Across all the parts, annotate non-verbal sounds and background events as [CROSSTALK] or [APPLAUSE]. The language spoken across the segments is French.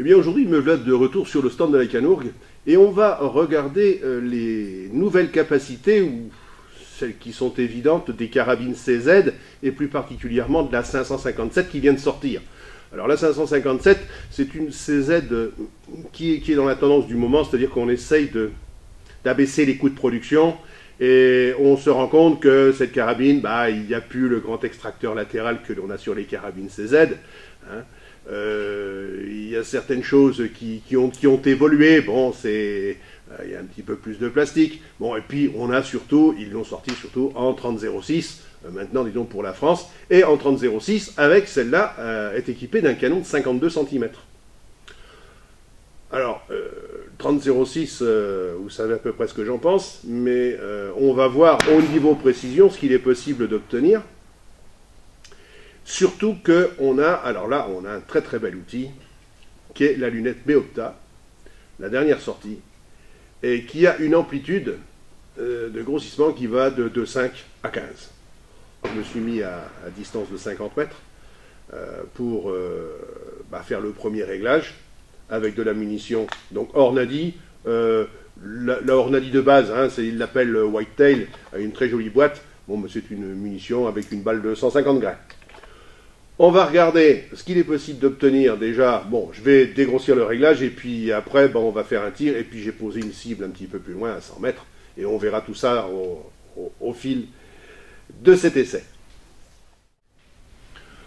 Eh bien aujourd'hui, me voilà de retour sur le stand de la Canourg et on va regarder euh, les nouvelles capacités, ou celles qui sont évidentes, des carabines CZ et plus particulièrement de la 557 qui vient de sortir. Alors la 557, c'est une CZ euh, qui est, qui est, dans la tendance du moment, c'est-à-dire qu'on essaye d'abaisser les coûts de production et on se rend compte que cette carabine, bah, il n'y a plus le grand extracteur latéral que l'on a sur les carabines CZ. Hein. Euh, il y a certaines choses qui, ont, qui ont, évolué. Bon, c'est euh, il y a un petit peu plus de plastique. Bon, et puis on a surtout, ils l'ont sorti surtout en 3006, euh, maintenant disons pour la France, et en 3006, avec celle-là, est équipée d'un canon de 52 cm. Alors, 3006, vous savez à peu près ce que j'en pense, mais on va voir au niveau précision ce qu'il est possible d'obtenir. Surtout qu'on a, alors là, on a un très très bel outil, qui est la lunette Beopta, la dernière sortie, et qui a une amplitude euh, de grossissement qui va de, 5 à 15. Je me suis mis à, distance de 50 mètres euh, pour euh, bah, faire le premier réglage avec de la munition. Donc Ornadi, la, la, de base, hein, il l'appelle Whitetail, une très jolie boîte. Bon, c'est une munition avec une balle de 150 grains. On va regarder ce qu'il est possible d'obtenir déjà. Bon, je vais dégrossir le réglage et puis après, on va faire un tir et puis j'ai posé une cible un petit peu plus loin, à 100 mètres, et on verra tout ça au, fil de cet essai.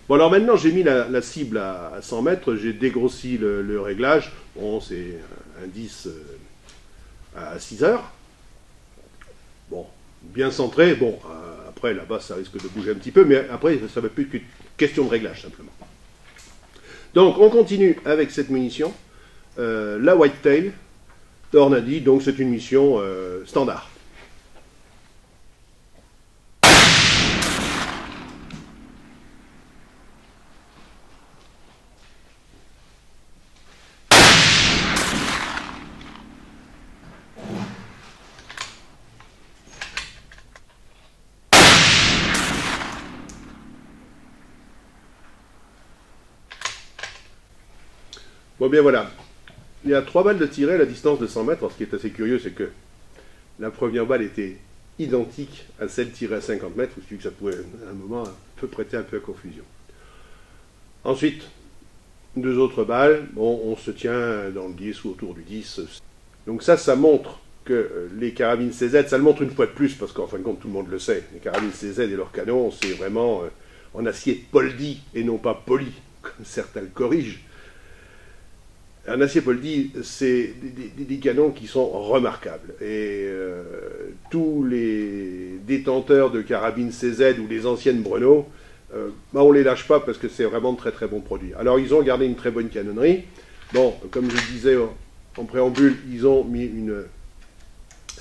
Bon, alors maintenant j'ai mis la, cible à, 100 mètres, j'ai dégrossi le, réglage. Bon, c'est un 10 euh, à 6 heures. Bon, bien centré. Bon, euh, après là-bas ça risque de bouger un petit peu, mais après ça va plus que Question de réglage simplement. Donc on continue avec cette munition, euh, la Whitetail Tornady, donc c'est une mission euh, standard. Bon, bien voilà. Il y a trois balles de tirée à la distance de 100 mètres. ce qui est assez curieux, c'est que la première balle était identique à celle tirée à 50 mètres. Je me que ça pouvait, à un moment, un peu prêter un peu à confusion. Ensuite, deux autres balles. Bon, on se tient dans le 10 ou autour du 10. Donc ça, ça montre que les carabines CZ, ça le montre une fois de plus, parce qu'en fin de compte, tout le monde le sait. Les carabines CZ et leurs canons, c'est vraiment euh, en acier poldi et non pas poli, comme certains le corrigent. Un acier poldi, c'est des, canons qui sont remarquables. Et euh, tous les détenteurs de carabines CZ ou les anciennes Bruno, euh, bah, on ne les lâche pas parce que c'est vraiment de très très bons produits. Alors ils ont gardé une très bonne canonnerie. Bon, comme je disais en, préambule, ils ont mis une,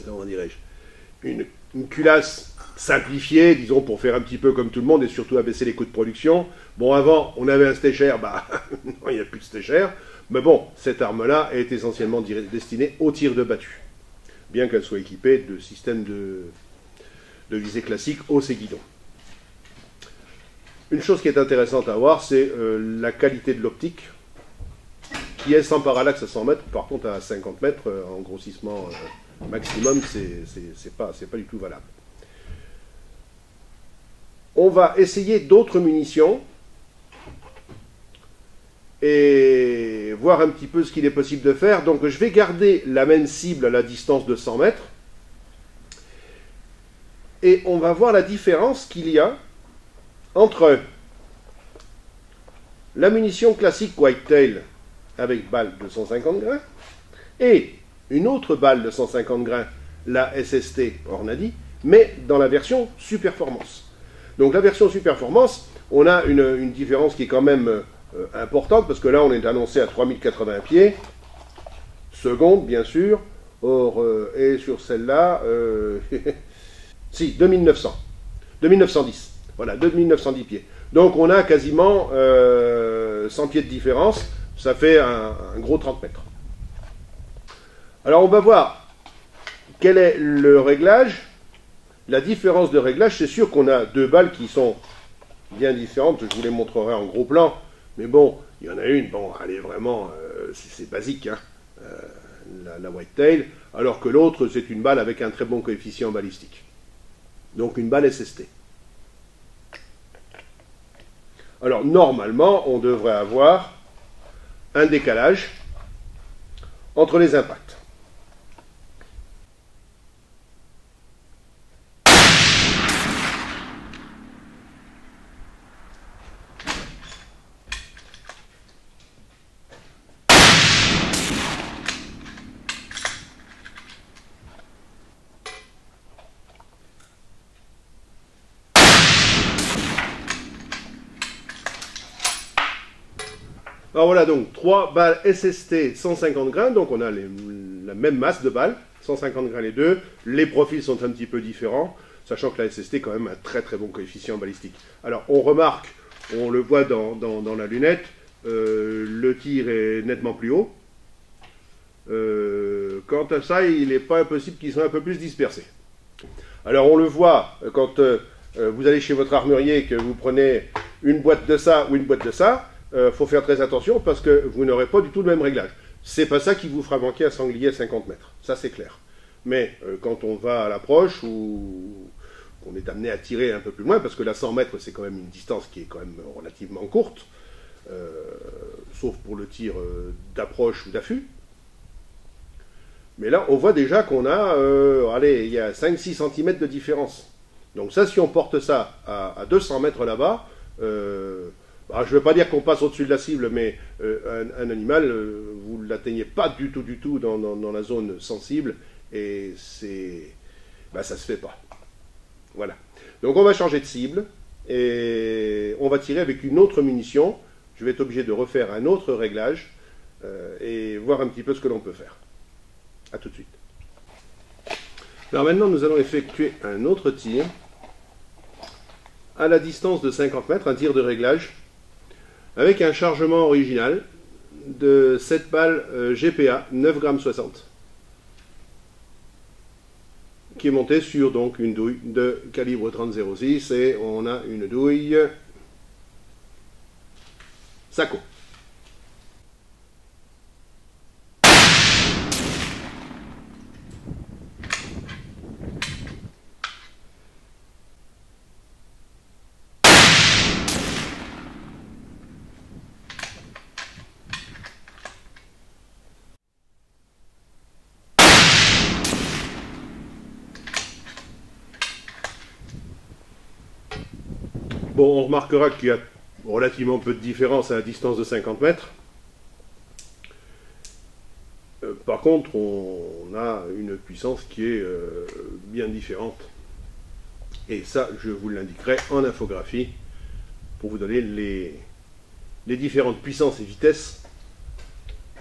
comment dirais-je, une, culasse simplifiée, disons, pour faire un petit peu comme tout le monde et surtout abaisser les coûts de production. Bon, avant, on avait un stécher, bah, [LAUGHS] il n'y a plus de stécher. Mais bon, cette arme-là est essentiellement destinée au tir de battu, bien qu'elle soit équipée de systèmes de, visée classique hausse et. Une chose qui est intéressante à voir, c'est euh, la qualité de l'optique, qui est sans parallaxe à 100 mètres, par contre à 50 mètres, euh, en grossissement euh, maximum, c'est pas, pas du tout valable. On va essayer d'autres munitions et voir un petit peu ce qu'il est possible de faire. Donc je vais garder la même cible à la distance de 100 mètres. Et on va voir la différence qu'il y a entre la munition classique Whitetail avec balle de 150 grains et une autre balle de 150 grains, la SST Ornadi, mais dans la version Superformance. Donc la version Superformance, on a une, une différence qui est quand même euh, importante, parce que là, on est annoncé à 3080 pieds, seconde, bien sûr. Or, euh, et sur celle-là, euh, [LAUGHS] si, 2900. 2910. Voilà, 2910 pieds. Donc, on a quasiment 100 pieds de différence. Ça fait un, un gros 30 mètres. Alors, on va voir quel est le réglage. La différence de réglage, c'est sûr qu'on a deux balles qui sont bien différentes. Je vous les montrerai en gros plan Mais bon, il y en a une, bon, elle est vraiment, euh, c'est basique, hein, euh, la, la Whitetail, alors que l'autre, c'est une balle avec un très bon coefficient balistique. Donc une balle SST. Alors normalement, on devrait avoir un décalage entre les impacts. Alors voilà donc 3 balles SST 150 grains, donc on a la même masse de balles, 150 grains les deux, les profils sont un petit peu différents, sachant que la SST est quand même un très très bon coefficient balistique. Alors on remarque, on le voit dans, la lunette, euh, le tir est nettement plus haut. Euh, quant à ça, il n'est pas impossible qu'ils soient un peu plus dispersés. Alors on le voit quand euh, vous allez chez votre armurier que vous prenez une boîte de ça ou une boîte de ça, euh, faut faire très attention parce que vous n'aurez pas du tout le même réglage. C'est pas ça qui vous fera manquer un sanglier à 50 mètres, ça c'est clair. Mais euh, quand on va à l'approche ou qu'on est amené à tirer un peu plus loin, parce que la 100 mètres c'est quand même une distance qui est quand même relativement courte, euh, sauf pour le tir d'approche ou d'affût. Mais là, on voit déjà qu'on a, allez, il y a 5-6 cm de différence. Donc ça, si on porte ça à 200 mètres là-bas, bah, je ne veux pas dire qu'on passe au-dessus de la cible, mais euh, un, animal, euh, vous ne l'atteignez pas du tout, du tout dans, la zone sensible, et c'est, bah, ça ne se fait pas. Voilà. Donc on va changer de cible, et on va tirer avec une autre munition. Je vais être obligé de refaire un autre réglage, euh, et voir un petit peu ce que l'on peut faire. A tout de suite. Alors maintenant, nous allons effectuer un autre tir à la distance de 50 mètres, un tir de réglage avec un chargement original de 7 balles euh, GPA 9,60 g qui est monté sur donc une douille de calibre 30,06 et on a une douille Saco. On remarquera qu'il y a relativement peu de différence à la distance de 50 mètres. Euh, par contre, on, a une puissance qui est euh, bien différente. Et ça, je vous l'indiquerai en infographie pour vous donner les, différentes puissances et vitesses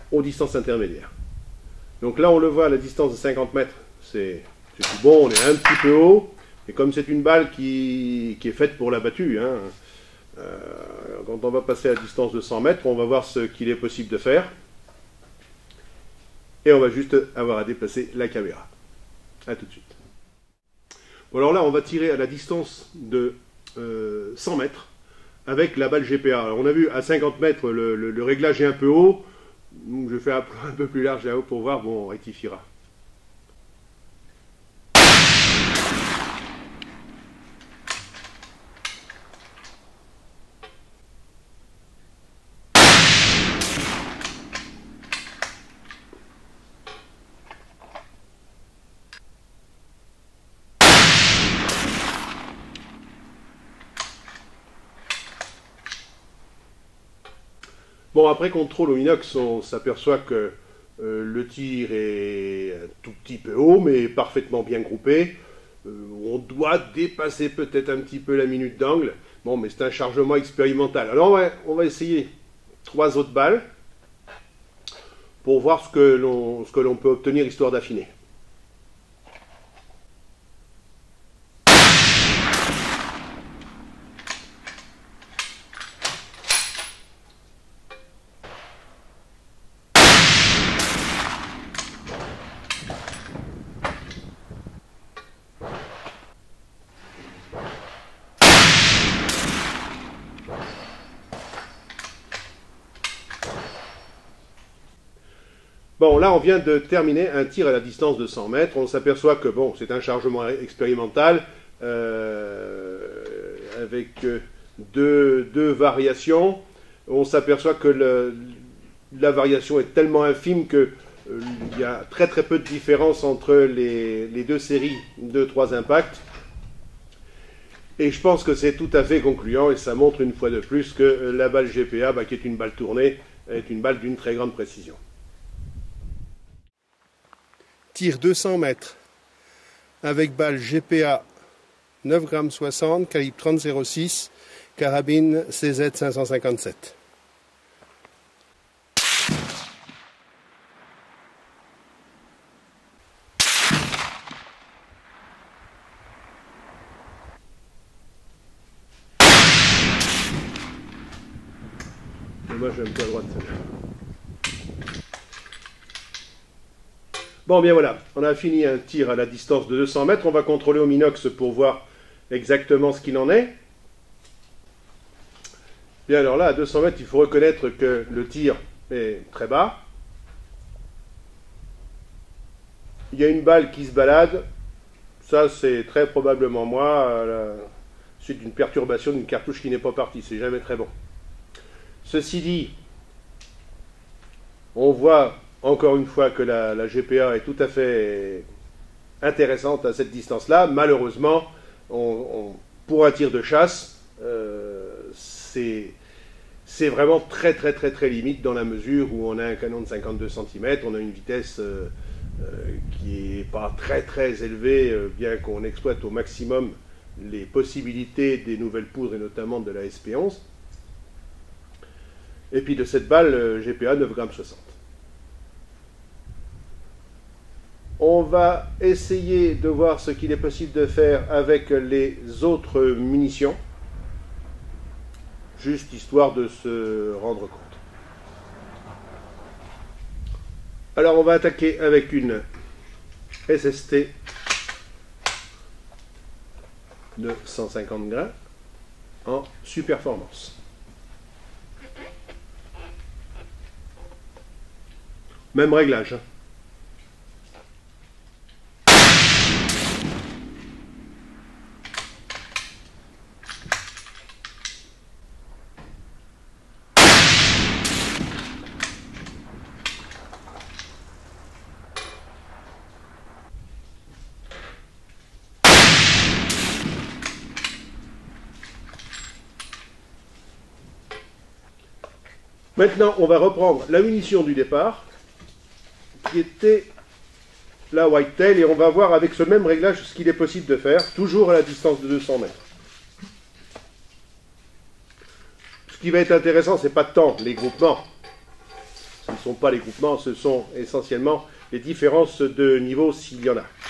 aux distances intermédiaires. Donc là, on le voit à la distance de 50 mètres, c'est bon, on est un petit peu haut. Et comme c'est une balle qui, est faite pour la battue, hein, euh, quand on va passer à distance de 100 mètres, on va voir ce qu'il est possible de faire. Et on va juste avoir à déplacer la caméra. A tout de suite. Bon alors là, on va tirer à la distance de 100 euh, mètres avec la balle GPA. Alors on a vu à 50 mètres, le, réglage est un peu haut. Donc je fais un, un peu plus large là-haut pour voir, bon, on rectifiera. Bon, après contrôle au inox, on s'aperçoit que euh, le tir est un tout petit peu haut, mais parfaitement bien groupé. Euh, on doit dépasser peut-être un petit peu la minute d'angle. Bon, mais c'est un chargement expérimental. Alors, on va essayer trois autres balles pour voir ce que l'on peut obtenir histoire d'affiner. Bon, là, on vient de terminer un tir à la distance de 100 mètres. On s'aperçoit que, bon, c'est un chargement expérimental euh, avec euh, deux, variations. On s'aperçoit que la variation est tellement infime qu'il euh, y a très très peu de différence entre les, deux séries de trois impacts. Et je pense que c'est tout à fait concluant et ça montre une fois de plus que la balle GPA, bah, qui est une balle tournée, est une balle d'une très grande précision. Tir 200 mètres avec balle GPA 9 grammes 60, calibre 30-06, carabine CZ 557. Moi, j'aime peu à droite. Bon, bien voilà, on a fini un tir à la distance de 200 mètres. On va contrôler au Minox pour voir exactement ce qu'il en est. Bien, alors là, à 200 mètres, il faut reconnaître que le tir est très bas. Il y a une balle qui se balade. Ça, c'est très probablement moi, la suite d'une perturbation d'une cartouche qui n'est pas partie. C'est jamais très bon. Ceci dit, on voit encore une fois que la, GPA est tout à fait intéressante à cette distance-là. Malheureusement, pour un tir de chasse, euh, c'est vraiment très très très limite dans la mesure où on a un canon de 52 cm, on a une vitesse euh, euh, qui n'est pas très très élevée, bien qu'on exploite au maximum les possibilités des nouvelles poudres et notamment de la SP11. Et puis de cette balle GPA 9 g On va essayer de voir ce qu'il est possible de faire avec les autres munitions, juste histoire de se rendre compte. Alors on va attaquer avec une SST de 150 grains en sous-performance. Même réglage. Maintenant, on va reprendre la munition du départ, qui était la whitetail, et on va voir avec ce même réglage ce qu'il est possible de faire, toujours à la distance de 200 mètres. Ce qui va être intéressant, ce n'est pas tant les groupements. Ce ne sont pas les groupements, ce sont essentiellement les différences de niveau s'il y en a.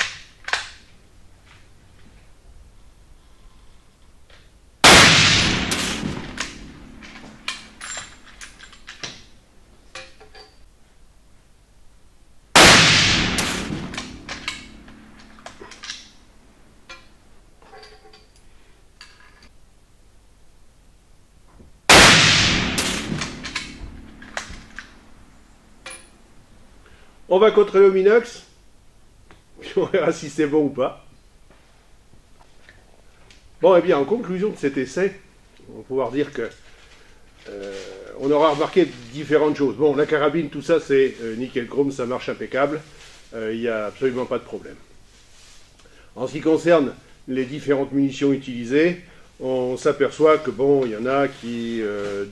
On va contrôler au Minox. On verra si c'est bon ou pas. Bon, et eh bien, en conclusion de cet essai, on va pouvoir dire que euh, on aura remarqué différentes choses. Bon, la carabine, tout ça, c'est euh, nickel chrome, ça marche impeccable. Euh, il n'y a absolument pas de problème. En ce qui concerne les différentes munitions utilisées, on s'aperçoit que bon, il y en a qui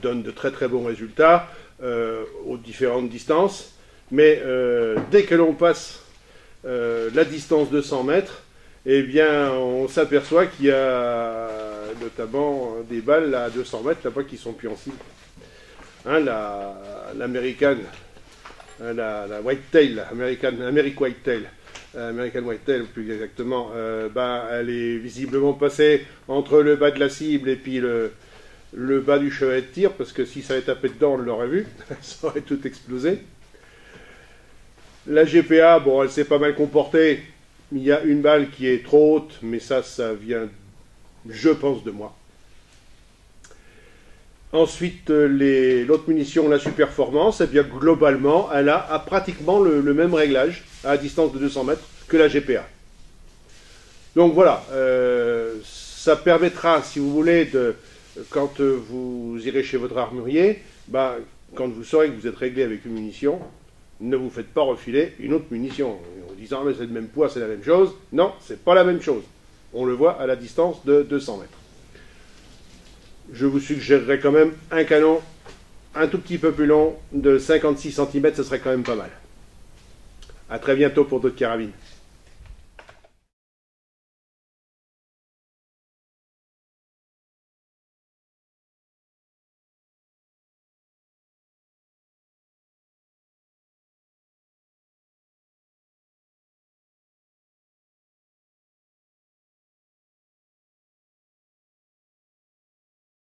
donnent de très très bons résultats aux différentes distances. Mais euh, dès que l'on passe euh, la distance de 100 mètres, eh bien, on s'aperçoit qu'il y a notamment des balles à 200 mètres là-bas qui sont plus en cible. Hein, l'américaine, hein, la, la, whitetail, American, American whitetail, plus exactement, bah, elle est visiblement passée entre le bas de la cible et puis le, le bas du chevet de tir, parce que si ça avait tapé dedans, on l'aurait vu, [LAUGHS] ça aurait tout explosé. La GPA, bon, elle s'est pas mal comportée. Il y a une balle qui est trop haute, mais ça, ça vient, je pense, de moi. Ensuite, euh, l'autre munition, la Superformance, eh bien, globalement, elle a, pratiquement le, même réglage à distance de 200 mètres que la GPA. Donc voilà, euh, ça permettra, si vous voulez, de, quand vous irez chez votre armurier, bah, quand vous saurez que vous êtes réglé avec une munition, ne vous faites pas refiler une autre munition en disant mais c'est le même poids, c'est la même chose. Non, c'est pas la même chose. On le voit à la distance de 200 mètres. Je vous suggérerais quand même un canon un tout petit peu plus long de 56 cm, ce serait quand même pas mal. A très bientôt pour d'autres carabines.